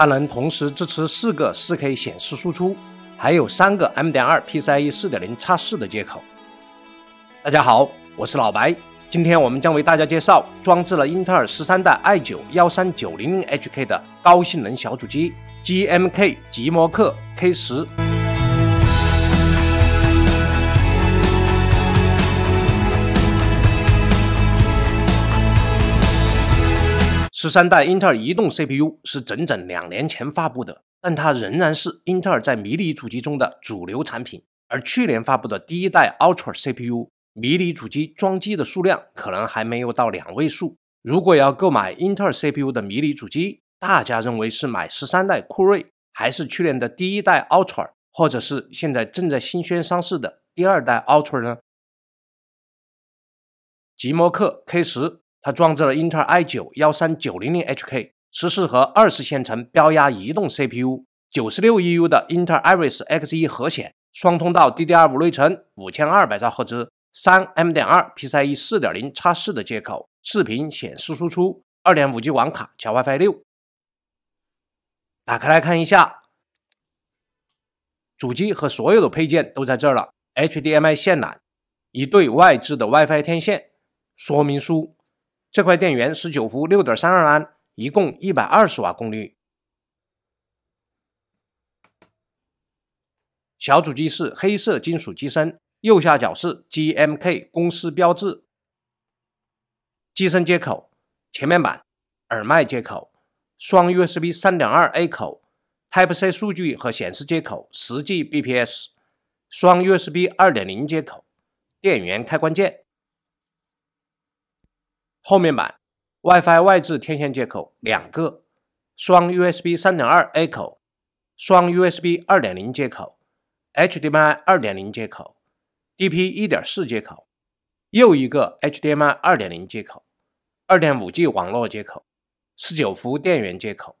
它能同时支持四个 4K 显示输出，还有三个 M. 点二 PCIe 4.0插四的接口。大家好，我是老白，今天我们将为大家介绍装置了英特尔十三代 i 九幺三九零零 HK 的高性能小主机 GMK 极摩克 K10。十十三代英特尔移动 CPU 是整整两年前发布的，但它仍然是英特尔在迷你主机中的主流产品。而去年发布的第一代 Ultra CPU。迷你主机装机的数量可能还没有到两位数。如果要购买英特尔 CPU 的迷你主机，大家认为是买十三代酷睿，还是去年的第一代 Ultra，或者是现在正在新宣上市的第二代 Ultra 呢？极摩克 K 十，它装置了英特尔 i 九幺三九零零 HK 十四核二十线程标压移动 CPU，九十六 EU 的英特尔 Iris X 一核显，双通道 DDR 五内存，五千二百兆赫兹。三 M 点二 PCIe 四点零插四的接口，视频显示输出，二点五 G 网卡加 WiFi 六。打开来看一下，主机和所有的配件都在这儿了。HDMI 线缆，一对外置的 WiFi 天线，说明书。这块电源十九伏六点三二安，一共一百二十瓦功率。小主机是黑色金属机身。右下角是 GMK 公司标志，机身接口、前面板、耳麦接口、双 USB 3.2A 口、Type C 数据和显示接口、十 Gbps、双 USB 2.0接口、电源开关键。后面板 WiFi 外置天线接口两个，双 USB 3.2A 口、双 USB 2.0接口、HDMI 2.0接口。DP 一点四接口，又一个 HDMI 二点零接口，二点五 G 网络接口，十九伏电源接口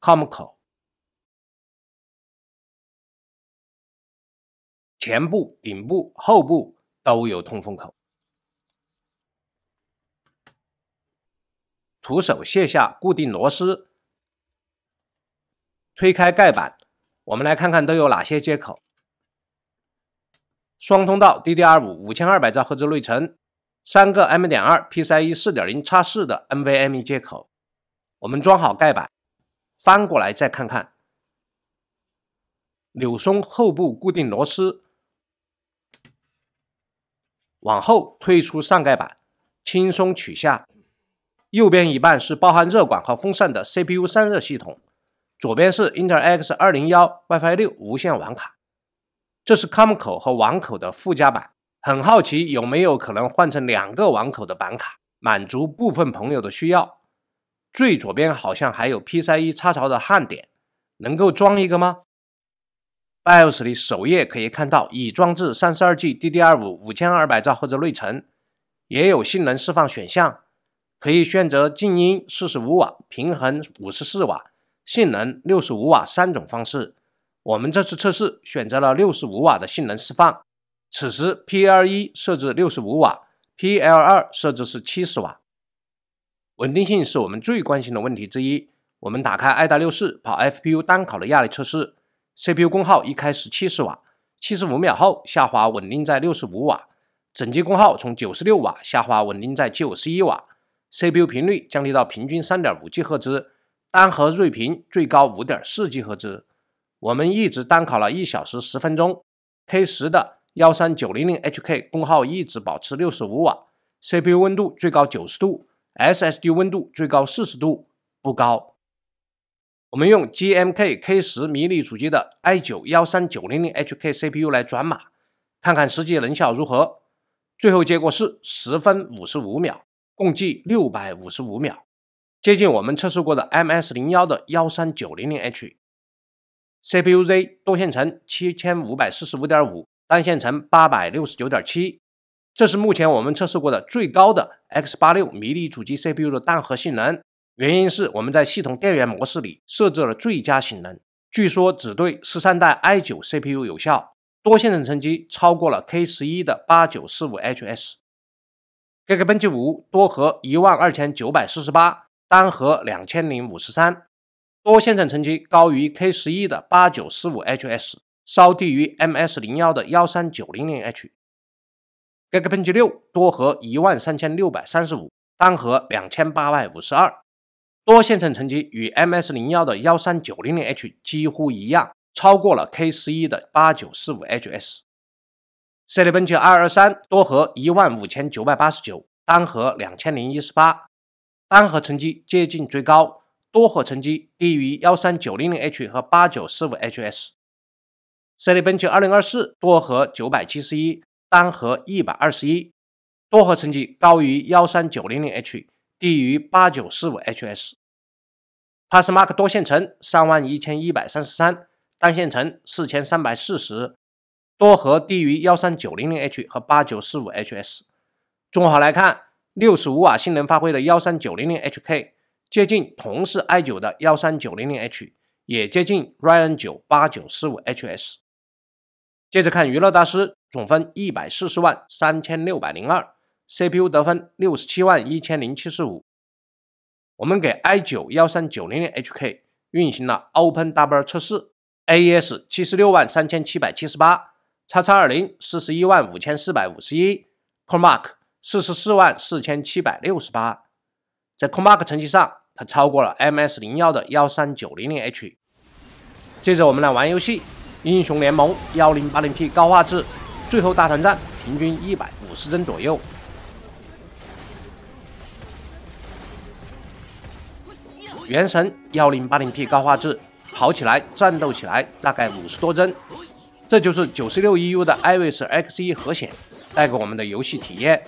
，COM 口，前部、顶部、后部都有通风口。徒手卸下固定螺丝，推开盖板，我们来看看都有哪些接口。双通道 DDR5 五千二百兆赫兹内存，三个 M 点二 PCIe 四点零插四的 NVMe 接口。我们装好盖板，翻过来再看看，扭松后部固定螺丝，往后推出上盖板，轻松取下。右边一半是包含热管和风扇的 CPU 散热系统，左边是英特尔 X 二零幺 WiFi 六无线网卡。这是 COM 口和网口的附加板，很好奇有没有可能换成两个网口的板卡，满足部分朋友的需要。最左边好像还有 PCIe 插槽的焊点，能够装一个吗？BIOS 里首页可以看到已装置 32G DDR5 五千二百兆赫兹内存，也有性能释放选项，可以选择静音四十五瓦、平衡五十四瓦、性能六十五瓦三种方式。我们这次测试选择了六十五瓦的性能释放，此时 PL 一设置六十五瓦，PL 二设置是七十瓦。稳定性是我们最关心的问题之一。我们打开 i 达六四跑 FPU 单考的压力测试，CPU 功耗一开始七十瓦，七十五秒后下滑稳定在六十五瓦，整机功耗从九十六瓦下滑稳定在九十一瓦，CPU 频率降低到平均三点五 G 赫兹，单核睿频最高五点四 G 赫兹。我们一直单考了一小时十分钟，K 十的幺三九零零 HK 功耗一直保持六十五瓦，CPU 温度最高九十度，SSD 温度最高四十度，不高。我们用 GMK K 十迷你主机的 i 九幺三九零零 HK CPU 来转码，看看实际能效如何。最后结果是十分五十五秒，共计六百五十五秒，接近我们测试过的 MS 零幺的幺三九零零 H。CPU Z 多线程七千五百四十五点五，单线程八百六十九点七，这是目前我们测试过的最高的 X 八六迷你主机 CPU 的单核性能。原因是我们在系统电源模式里设置了最佳性能，据说只对十三代 i 九 CPU 有效，多线程成绩超过了 K 十一的八九四五 HS。Geekbench 五多核一万二千九百四十八，单核两千零五十三。多线程成绩高于 K 十一的八九四五 HS，稍低于 MS 零幺的幺三九零零 H。Geekbench 六多核一万三千六百三十五，单核两千八百五十二，多线程成绩与 MS 零幺的幺三九零零 H 几乎一样，超过了 K 十一的八九四五 HS。Cinebench 二二三多核一万五千九百八十九，单核两千零一十八，单核成绩接近最高，多核成绩低于幺三九零零 H 和八九四五 HS。Cinebench 二零二四多核九百七十一。单核一百二十一，多核成绩高于幺三九零零 H，低于八九四五 HS。Passmark 多线程三万一千一百三十三，单线程四千三百四十，多核低于幺三九零零 H 和八九四五 HS。综合来看，六十五瓦性能发挥的幺三九零零 HK 接近同是 i 九的幺三九零零 H，也接近 Ryzen 九八九四五 HS。接着看娱乐大师。总分一百四十万三千六百零二，CPU 得分六十七万一千零七十五。我们给 i 九幺三九零零 HK 运行了 OpenW 测试，AES 七十六万三千七百七十八，叉叉二零四十一万五千四百五十一，CoreMark 四十四万四千七百六十八。在 CoreMark 成绩上，它超过了 MS 零幺的幺三九零零 H。接着我们来玩游戏，《英雄联盟幺零八零 P 高画质》。最后大团战平均一百五十帧左右。原神幺零八零 P 高画质，跑起来、战斗起来大概五十多帧。这就是九十六 EU 的 Iris Xe 核显带给我们的游戏体验。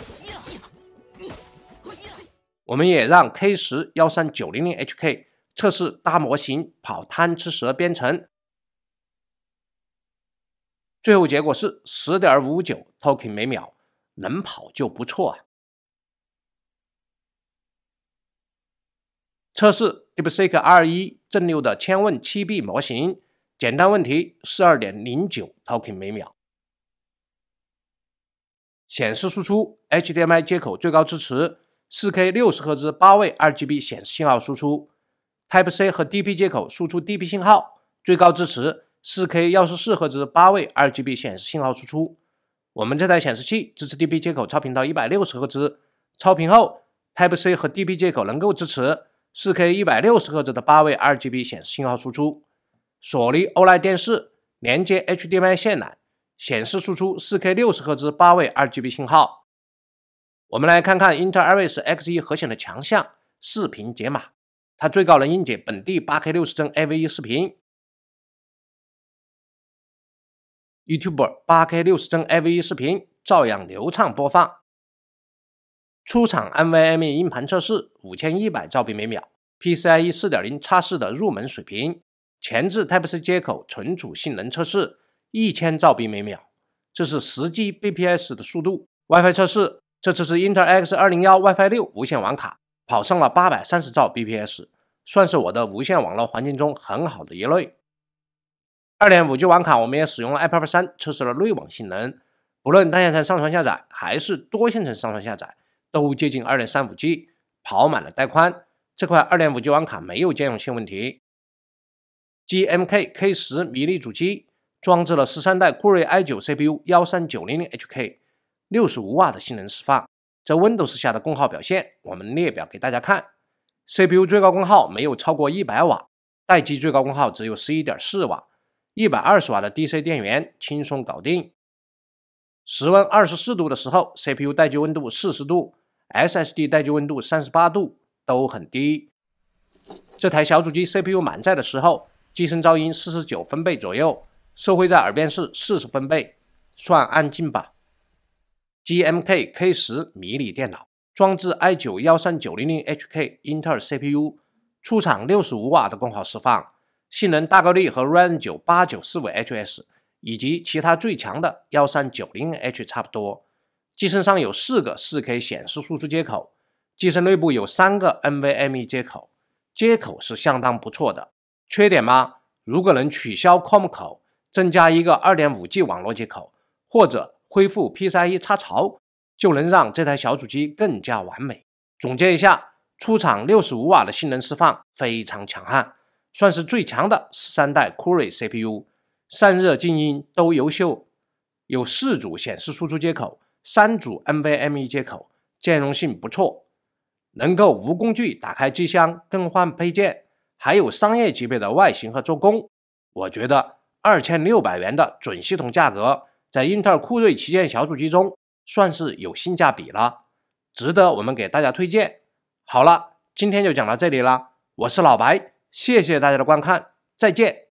我们也让 K 十幺三九零零 HK 测试大模型跑贪吃蛇编程。最后结果是十点五九 token 每秒，能跑就不错啊。测试 DeepSeek R 一正六的千问七 B 模型，简单问题十二点零九 token 每秒。显示输出 HDMI 接口最高支持四 K 六十赫兹八位 RGB 显示信号输出，Type C 和 DP 接口输出 DP 信号最高支持。4K 幺十四赫兹八位 RGB 显示信号输出，我们这台显示器支持 DP 接口超频到一百六十赫兹，超频后 Type C 和 DP 接口能够支持 4K 一百六十赫兹的八位 RGB 显示信号输出。索尼 OLED 电视连接 HDMI 线缆，显示输出 4K 六十赫兹八位 RGB 信号。我们来看看英特尔 Iris Xe 核显的强项——视频解码，它最高能硬解本地 8K 六十帧 AV1 视频。YouTube 8K 六十帧 AV1 视频照样流畅播放。出厂 NVMe 硬盘测试五千一百兆比每秒，PCIe 4.0 x 4的入门水平。前置 Type-C 接口存储性能测试一千兆比每秒，这是实际 bps 的速度。WiFi 测试，这次是 Intel X 二零幺 WiFi 六无线网卡，跑上了八百三十兆 bps，算是我的无线网络环境中很好的一类。二点五 G 网卡，我们也使用了 iPad 三测试了内网性能，不论单线程上传下载还是多线程上传下载，都接近二点三五 G，跑满了带宽。这块二点五 G 网卡没有兼容性问题。GMK K 十迷你主机装置了十三代酷睿 i 九 CPU 幺三九零零 HK，六十五瓦的性能释放。在 Windows 下的功耗表现，我们列表给大家看。CPU 最高功耗没有超过一百瓦，待机最高功耗只有十一点四瓦。一百二十瓦的 DC 电源轻松搞定。室温二十四度的时候，CPU 待机温度四十度，SSD 待机温度三十八度，都很低。这台小主机 CPU 满载的时候，机身噪音四十九分贝左右，收会在耳边是四十分贝，算安静吧。GMK K 十迷你电脑装置 i 九幺三九零零 HK 英特尔 CPU，出厂六十五瓦的功耗释放。性能大概率和 Ryzen 9 8945HS 以及其他最强的 1390H 差不多。机身上有四个 4K 显示输出接口，机身内部有三个 NVMe 接口，接口是相当不错的。缺点吗？如果能取消 COM 口，增加一个 2.5G 网络接口，或者恢复 PCIe 插槽，就能让这台小主机更加完美。总结一下，出厂65瓦的性能释放非常强悍。算是最强的十三代酷睿 CPU，散热、静音都优秀，有四组显示输出接口，三组 NVMe 接口，兼容性不错，能够无工具打开机箱更换配件，还有商业级别的外形和做工。我觉得二千六百元的准系统价格，在英特尔酷睿旗舰小主机中算是有性价比了，值得我们给大家推荐。好了，今天就讲到这里了，我是老白。谢谢大家的观看，再见。